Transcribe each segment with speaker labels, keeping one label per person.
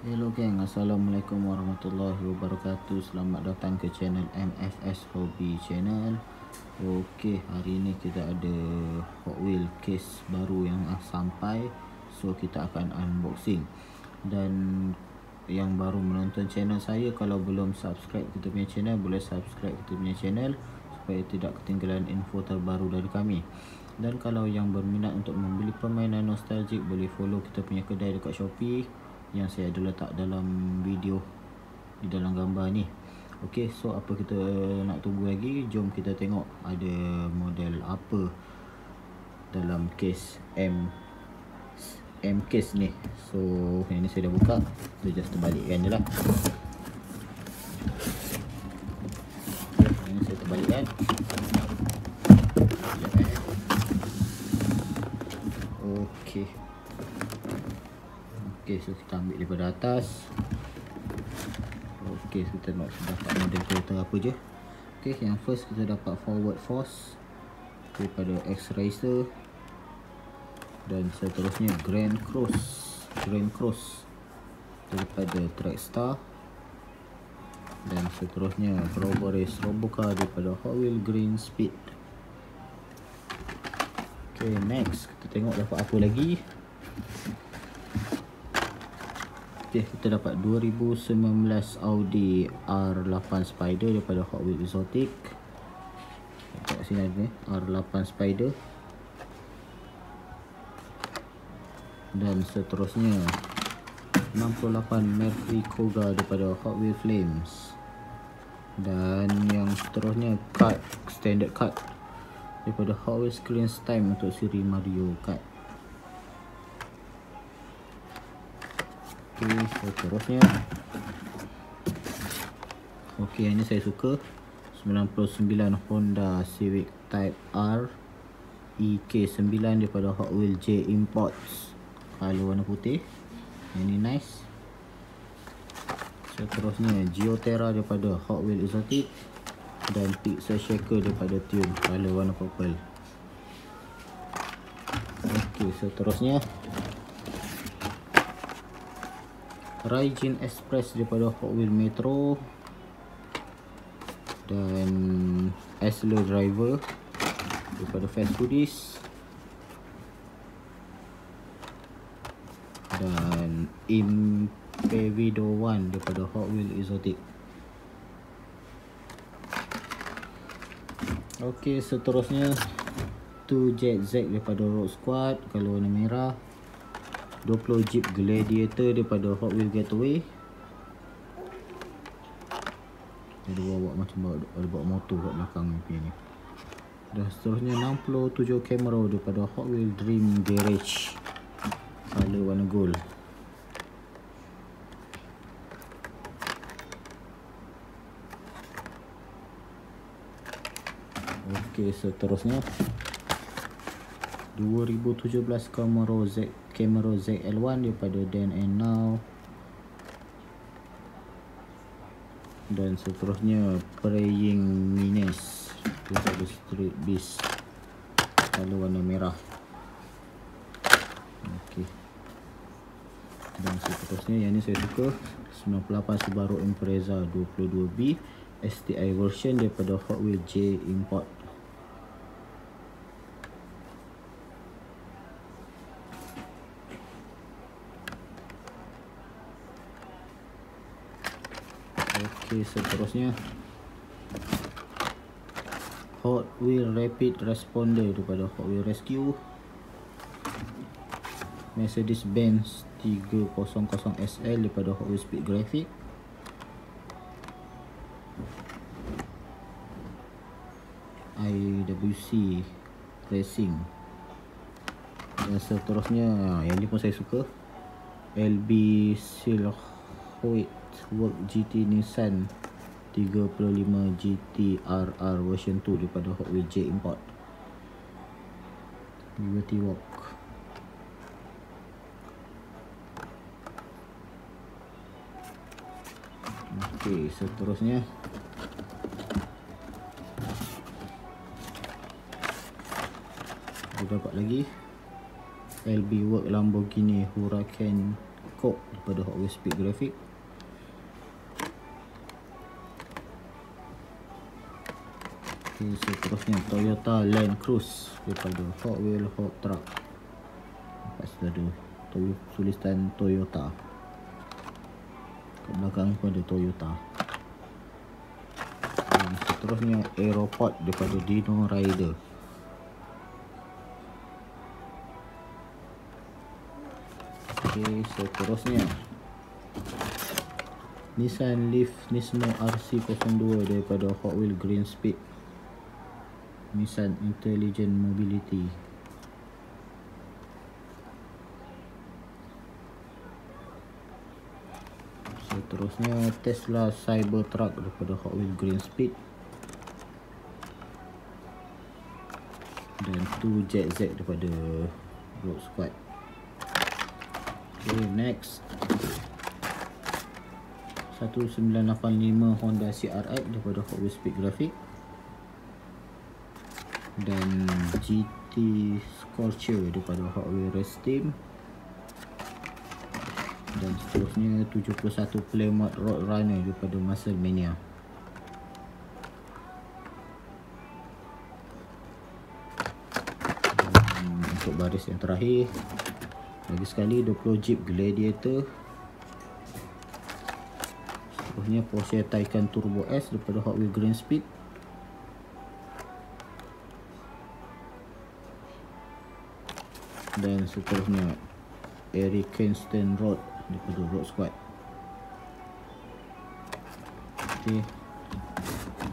Speaker 1: Hello geng, Assalamualaikum warahmatullahi wabarakatuh. Selamat datang ke channel MFS Hobby Channel. Okey, hari ni kita ada Hot Wheel case baru yang sampai. So kita akan unboxing. Dan yang baru menonton channel saya Kalau belum subscribe kita punya channel Boleh subscribe kita punya channel Supaya tidak ketinggalan info terbaru dari kami. Dan kalau yang berminat untuk membeli permainan nostalgic boleh follow kita punya kedai dekat Shopee yang saya ada letak dalam video di dalam gambar ni. Ok so apa kita nak tunggu lagi? Jom kita tengok ada model apa dalam case M M case ni. So yang ni saya dah buka. Kita just terbalikkan je lah. Ini saya terbalikkan ok so kita ambil daripada atas. Ok so kita nak dapat model kereta apa je. Ok yang first kita dapat forward force daripada X-Racer dan seterusnya Grand Cross Grand Cross daripada Trackstar dan seterusnya Robo Race Robocar daripada Hot Wheel Green Speed. Ok next kita tengok dapat apa lagi Okay, kita dapat 2019 Audi R8 Spider daripada Hot Wheels Exotic. Kat sini ada ni, R8 Spider. Dan seterusnya 68 Mercury Koga daripada Hot Wheels Flames. Dan yang seterusnya card standard card daripada Hot Wheels Screen Time untuk siri Mario Kart. Okey, seterusnya. Okey, ini saya suka. 99 Honda Civic Type R EK9 daripada Hot Wheels J Imports. Kalau warna putih. Ini nice. Seterusnya Geoterra daripada Hot Wheels Exotic dan Pixel Shaker daripada Tune kalau warna purple. Okey, seterusnya Raijin Express daripada Hot Wheel Metro dan Aslo Driver daripada Fast Foodies. Dan Impevido 1 daripada Hot Wheel Exotic. Ok seterusnya 2 Jet Z daripada Road Squad kalau warna merah 20 Jeep Gladiator daripada Hot Wheels Getaway ada bawa macam bawa, ada bawa motor kat belakang ni ni. Dan seterusnya 67 kamera daripada Hot Wheels Dream Garage. Color warna gold. Ok seterusnya. 2017 Camaro Z Camaro ZL1 daripada Dan and Now. Dan seterusnya Praying Minis daripada Street Beast kalau warna merah. Ok dan seterusnya yang ni saya suka 98 Subaru Impreza 22B STI version daripada Hot Wheels J Import Okey, seterusnya. Hot Wheel Rapid Responder daripada Hot Wheel Rescue. Mercedes Benz 300 SL daripada Hot Wheel Speed Graphic. IWC Racing. Dan seterusnya yang ni pun saya suka. LB Silhouette Work GT Nissan 35 GT RR version 2 daripada Hot Wheels J Import. Liberty Walk. Ok seterusnya. Kita dapat lagi. LB Work Lamborghini Huracan Escape daripada Hot Wheels Speed Graphic Okay, seterusnya Toyota Land Cruise daripada Hot Wheel Hot Truck. Lepas tu ada tulisan Toyota. Kat belakang pun ada Toyota. Dan seterusnya Aeroport daripada Dino Rider. Okay, seterusnya Nissan Leaf Nismo RC02 daripada Hot Wheel Green Speed Nissan Intelligent Mobility. Seterusnya Tesla Cybertruck daripada Hot Wheels Green Speed. Dan 2JZ daripada Road Squad. Okay next. 1985 Honda CRX daripada Hot Wheels Speed Graphic dan GT Scorcher daripada Wheels Team dan seterusnya 71 Plymouth Road Runner daripada Muscle Mania. Untuk baris yang terakhir lagi sekali 20 Jeep Gladiator. Seterusnya Porsche Taycan Turbo S daripada Hot Wheels Green Speed dan seterusnya Eric Kingston Road. Daripada Road Squad ok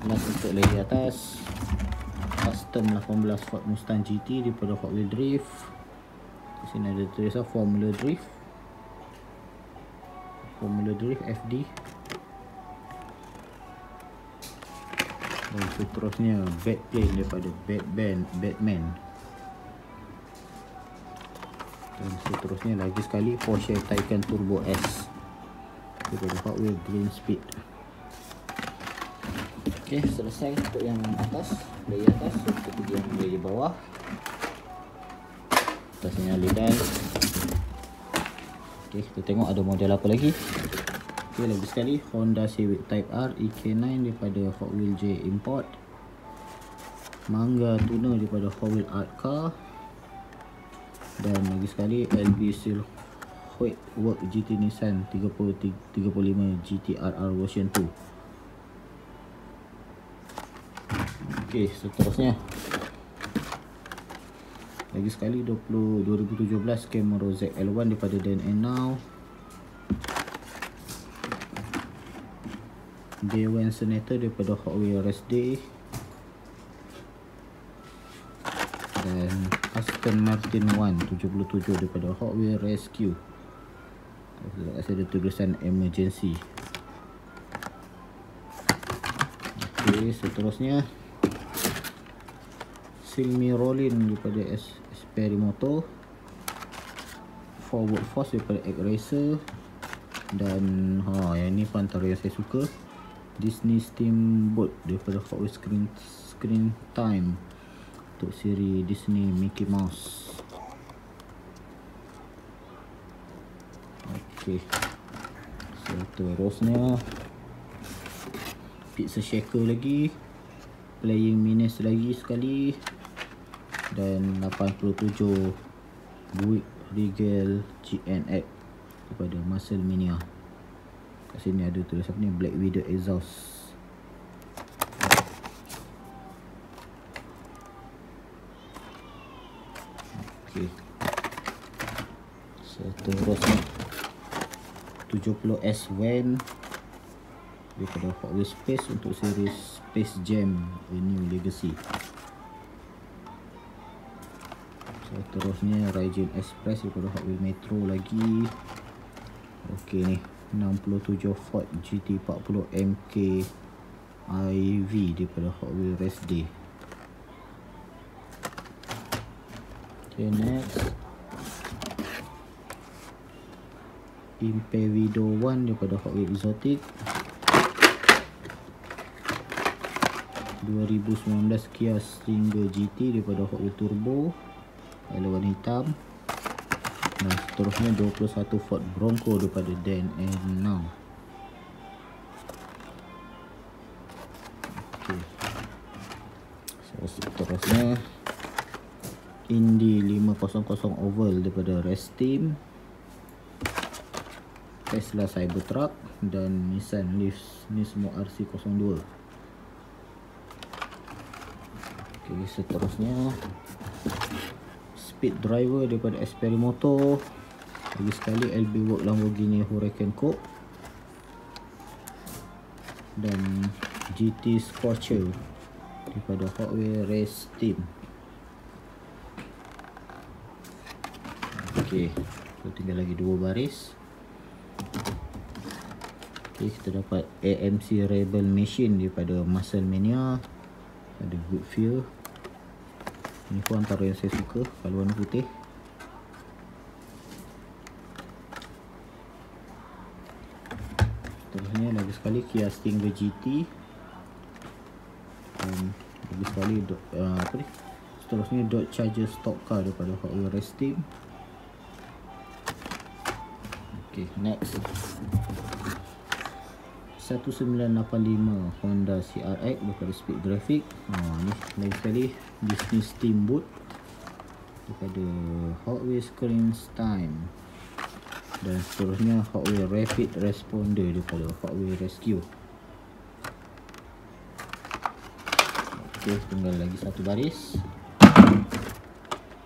Speaker 1: last untuk layer atas. Custom 18 Ford Mustang GT daripada Hot Wheel Drift di sini ada tulisan Formula Drift Formula Drift FD dan seterusnya Batplane daripada Batman Batman dan seterusnya lagi sekali Porsche Taycan Turbo S. Daripada Hot Wheels Green Speed. Ok selesai untuk yang atas layer atas kita pergi yang layer bawah. Kita sinyalikan ok kita tengok ada model apa lagi. Ok lagi sekali Honda Civic Type R EK9 daripada Hot Wheels J Import. Mangga Tuna daripada Hot Wheels Art Car dan lagi sekali LB Steel White Work GT Nissan 30, 35 GTRR version 2 ok seterusnya. Lagi sekali 20, 2017 Camaro ZL1 daripada Dan and Now. One Senator daripada Hot Wheels Rest Day dan Aston Martin 1 77 daripada Hot Wheels Rescue. Rasa ada tulisan emergency. Ok seterusnya. Silmi Rollin daripada Esperimoto. Forward Force daripada Egg Racer. Dan ha yang ni pun antara yang saya suka. Disney Steamboat daripada Hot Wheels Screen, Screen Time untuk siri Disney Mickey Mouse. Okey. Seterusnya pizza shaker lagi. Playing minus lagi sekali. Dan 87 Buick Regal GNX daripada Muscle Mania. Kat sini ada tulis apa ni Black Widow exhaust. Okey. Seterusnya 70S Van daripada Hot Wheels Space untuk series Space Jam A New Legacy. Seterusnya Raijin Express daripada Hot Wheels Metro lagi. Okey ni 67 Ford GT40 MK IV daripada Hot Wheels Rest Day. Okay, next. Impevido 1 daripada Hot Wheels Exotic. 2019 Kia Stinger GT daripada Hot Wheels Turbo. Warna hitam. dan seterusnya 21 Ford Bronco daripada Dan and Now Indy 500 Oval daripada Rest Team. Tesla Cybertruck dan Nissan Leaf Nismo RC02 ok seterusnya. Speed Driver daripada Esperimoto. Lagi sekali LB Work Lamborghini Huracan Coupe dan GT Scorcher daripada Hot Wheels Race Team Okey, so tinggal lagi dua baris. Okey, kita dapat AMC Rebel Machine daripada Muscle Mania. Ada Good Fear. Ini pun antara yang saya suka, kalau warna putih. Seterusnya lagi sekali Kia Stinger GT. Dan lagi sekali uh, apa ni? Seterusnya Dodge Charger Stock Car daripada Hot Wheels Race Team. Okay, next. 1985 Honda CRX daripada Speed Graphic. Oh, ni lagi sekali. Disney Steamboat daripada Hot Wheels Screens Time dan seterusnya Hot Wheels Rapid Responder daripada Hot Wheels Rescue. Ok tinggal lagi satu baris.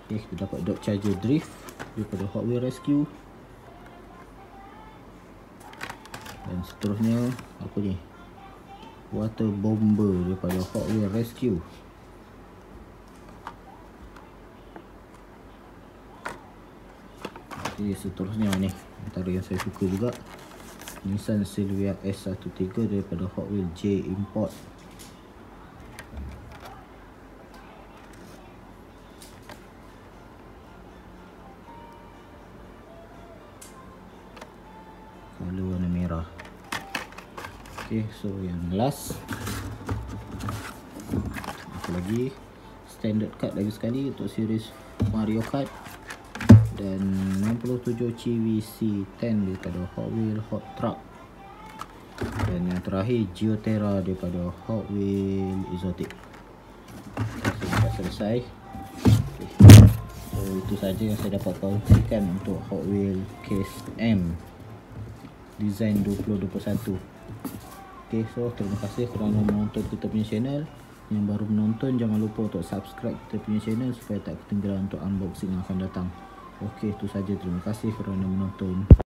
Speaker 1: Ok kita dapat Dodge Charger Drift daripada Hot Wheels Rescue dan seterusnya apa ni? Water bomber daripada Hot Wheels Rescue. Ok seterusnya ni antara yang saya suka juga. Nissan Silvia S13 daripada Hot Wheels J Import color warna merah. Okay, so yang last. Apa lagi? Standard card lagi sekali Untuk series Mario Kart. Dan 67 CVC 10 Daripada Hot Wheels Hot Truck. Dan yang terakhir Geoterra Daripada Hot Wheels Exotic. So dah selesai. Okay. So itu saja yang saya dapat kongsikan Untuk Hot Wheels Case M Design 2021 Okay, so terima kasih kerana menonton kita punya channel. Yang baru menonton jangan lupa untuk subscribe kita punya channel Supaya tak ketinggalan untuk unboxing yang akan datang. Okay, itu saja. Terima kasih kerana menonton